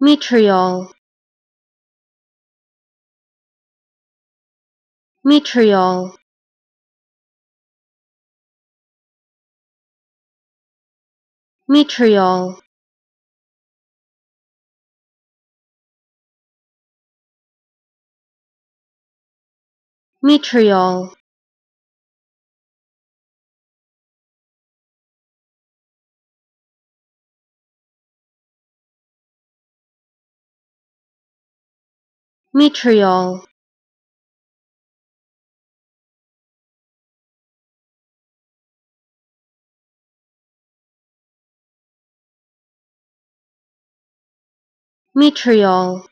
metriol metriol metriol metriol metriol metriol